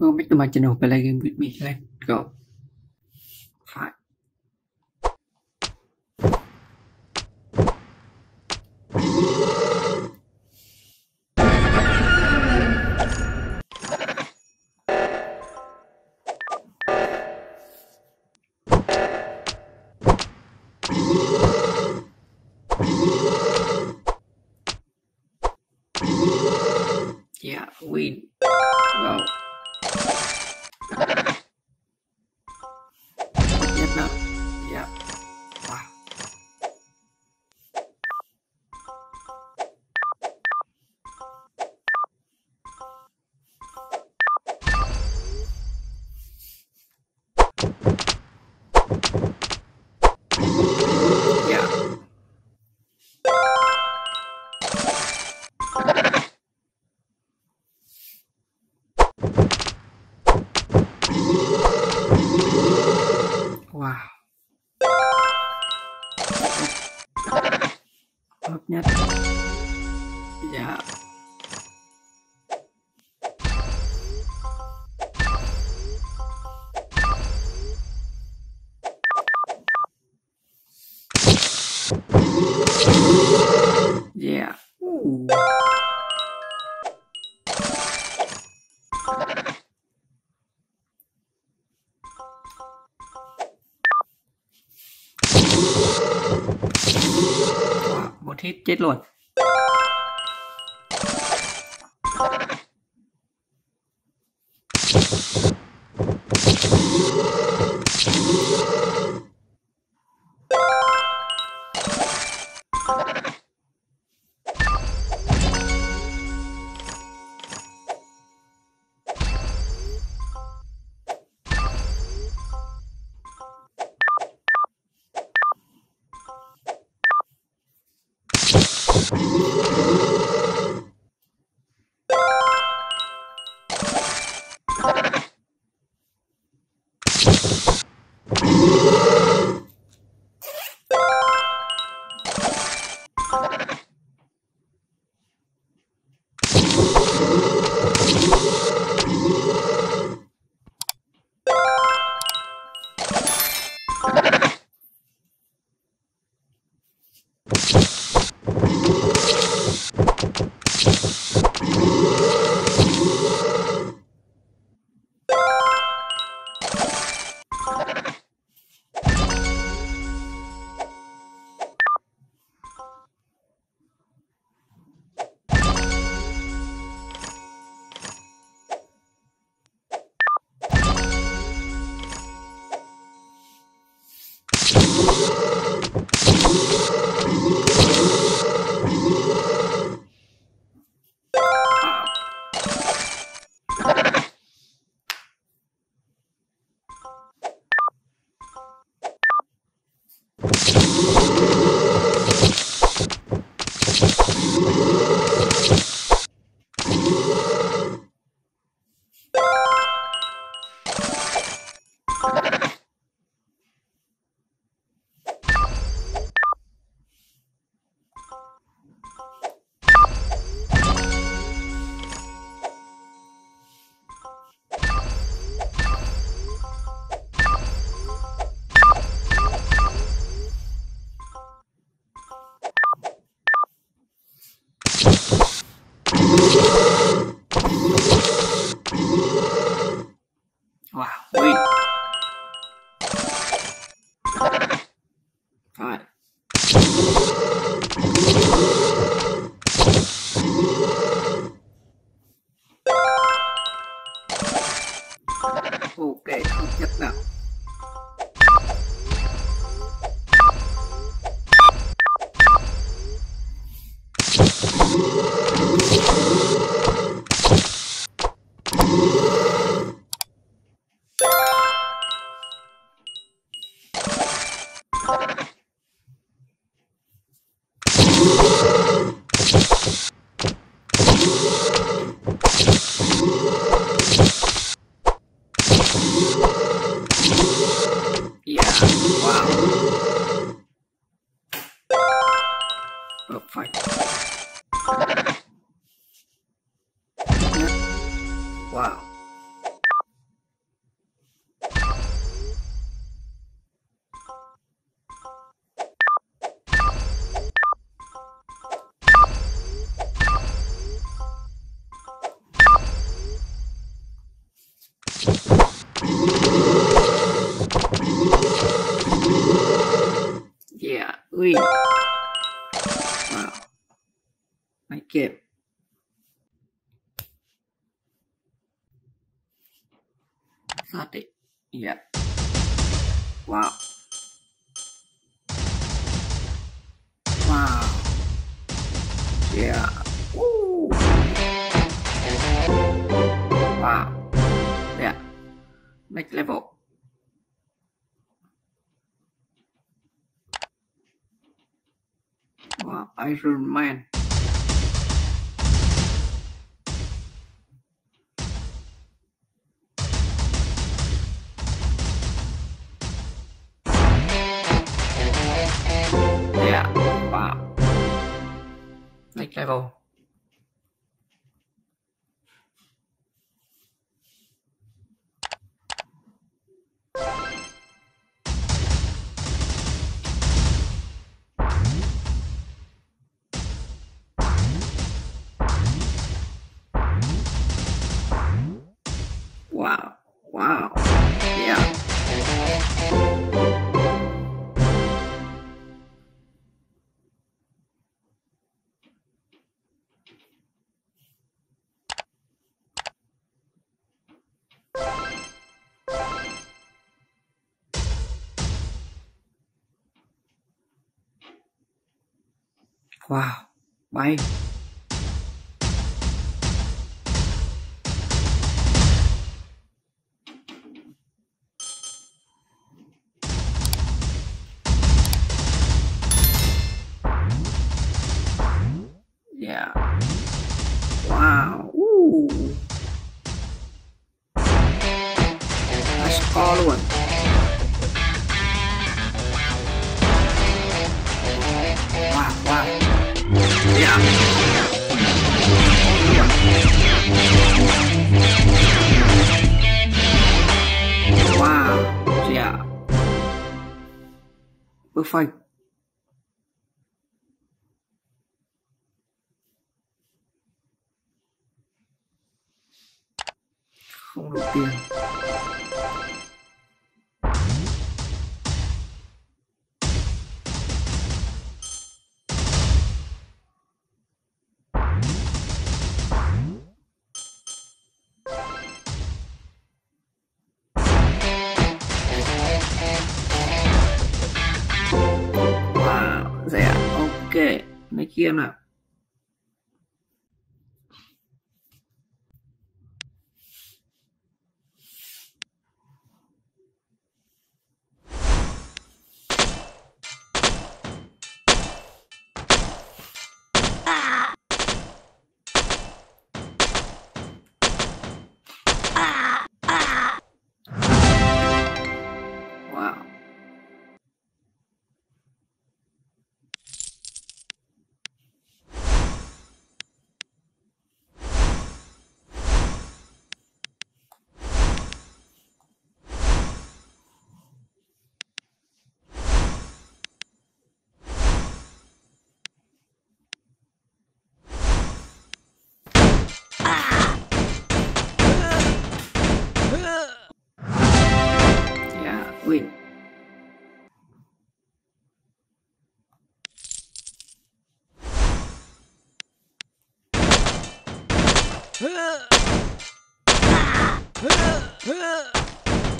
Welcome back to my channel, play game with me. Let's go. Hi. บทที่เจ็ดโหลด win. Right. ハハハハ! Wow. Yeah. Next level. Wow, Iron Man. Yeah, wow. Next level. Wow. Yeah. Wow, bay. Đủ tiền. Wow, mexicana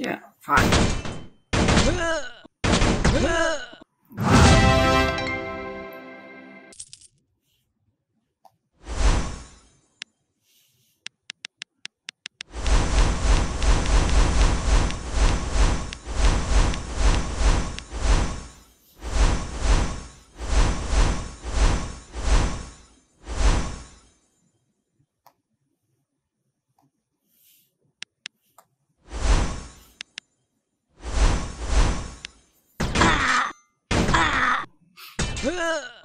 Yeah, fine. Wow.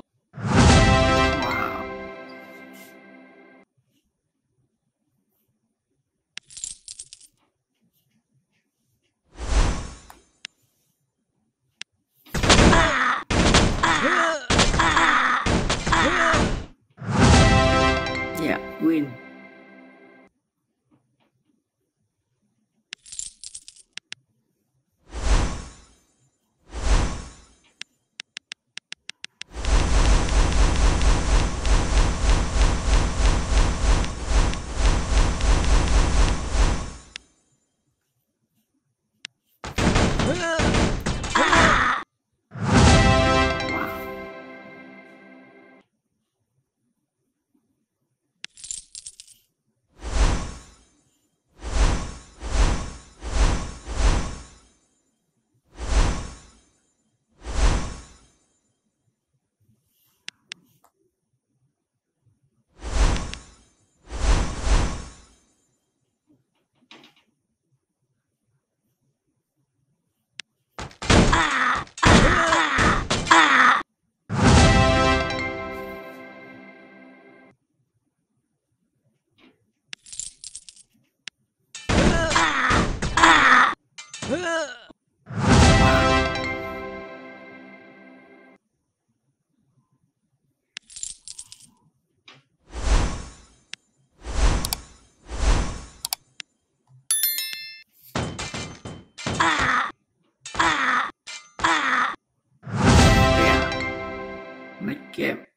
Yeah. Next game. Wow.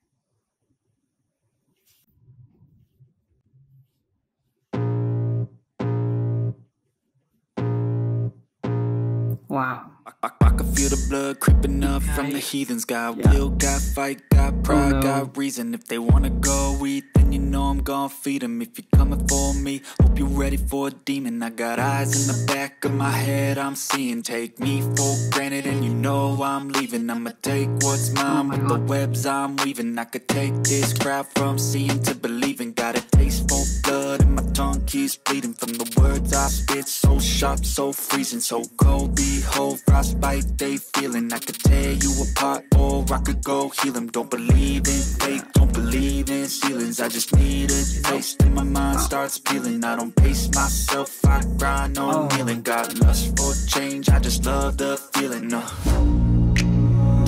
From the heathens. Got Yeah. will, got fight, got pride, no. got reason. If they wanna go eat, then you know I'm gonna feed 'em. If you're coming for me, hope you're ready for a demon. I got eyes in the back of my head, I'm seeing. Take me for granted, and you know I'm leaving. I'ma take what's mine Oh with the webs I'm weaving. I could take this crowd from seeing to believing. Keeps bleeding from the words I spit. So sharp, so freezing, so cold. Behold, frostbite they feeling. I could tear you apart, or I could go heal 'em. Don't believe in fate, don't believe in ceilings. I just need a taste, and my mind starts peeling. I don't pace myself, I grind on Oh. kneeling. Got lust for change, I just love the feeling. Uh.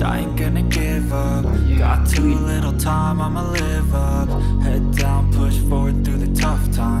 I ain't gonna give up. Got too little time, I'ma live up. Head down, push forward through the tough times.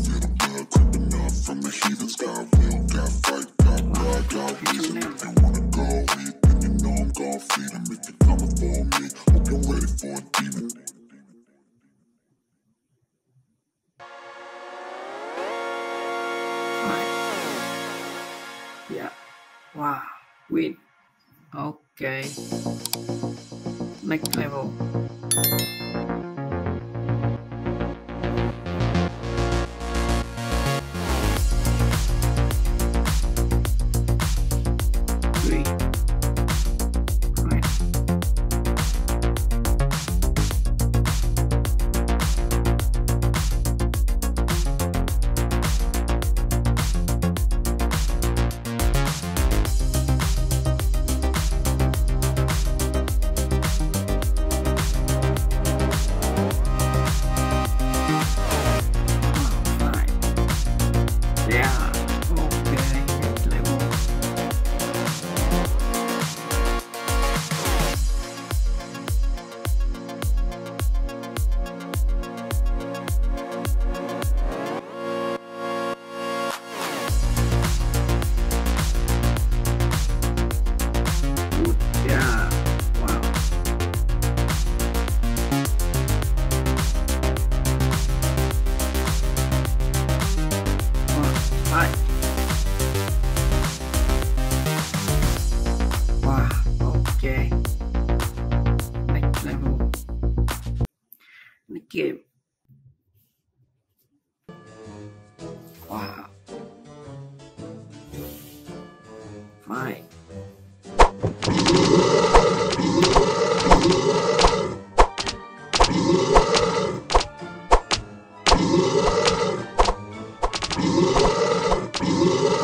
Win. Okay. Next level.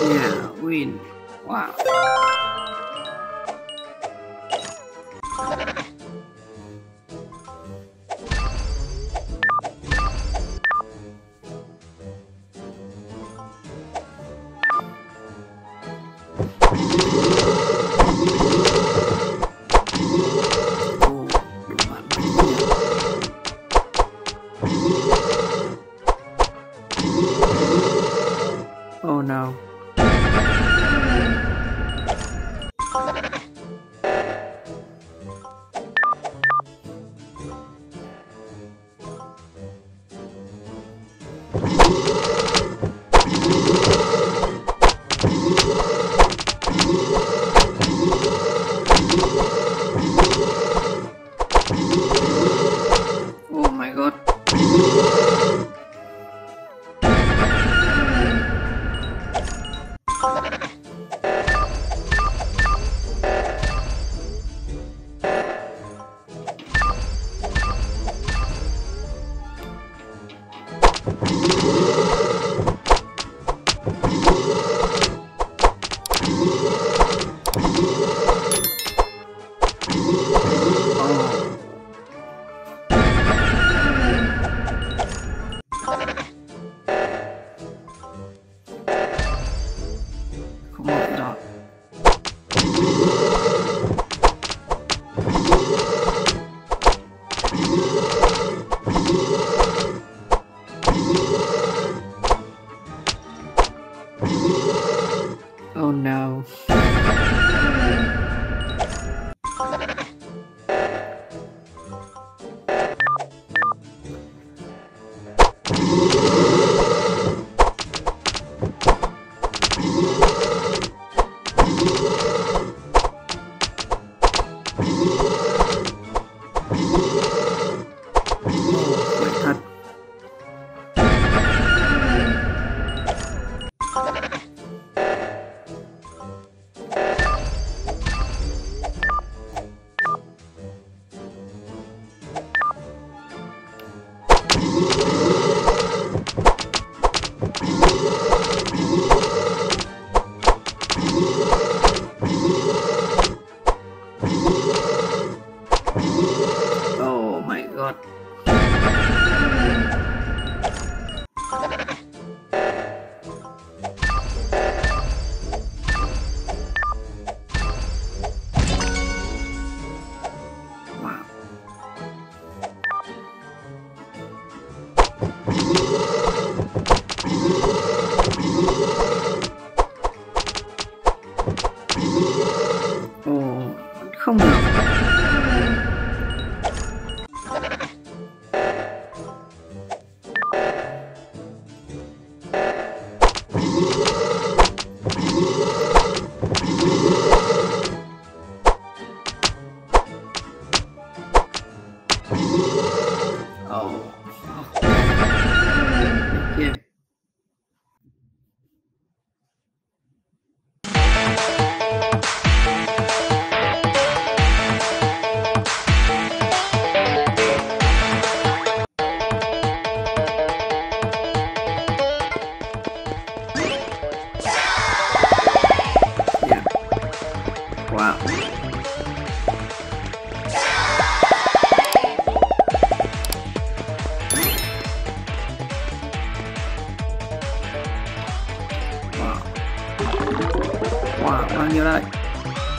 Yeah, win. Wow.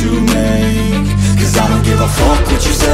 to make. Cause I don't give a fuck what you say.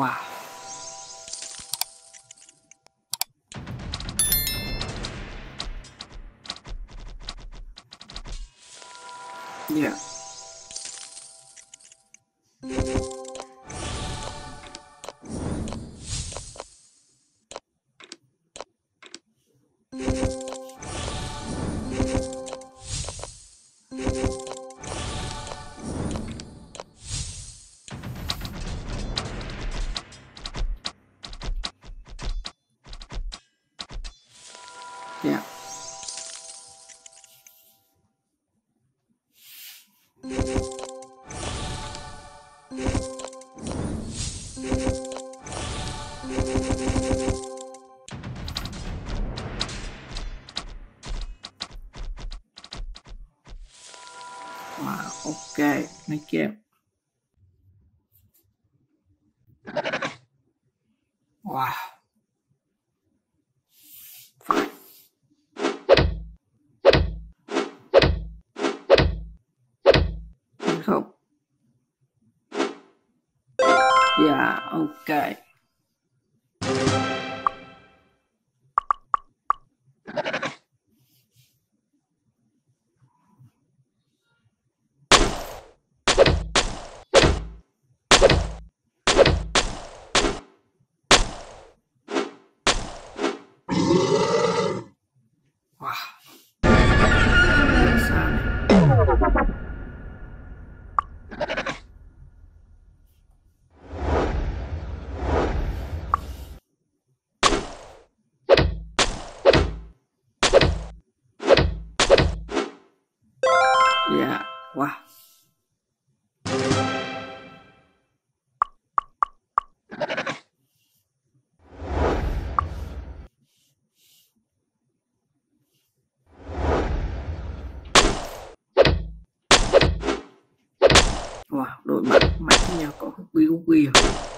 哇 yes Yeah, okay. Wow. Wow, đội mạnh mạnh nhau có quy quy à.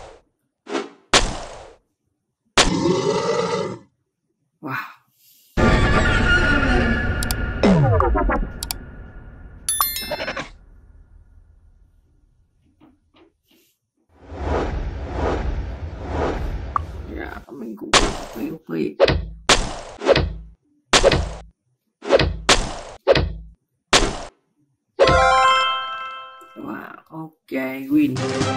win.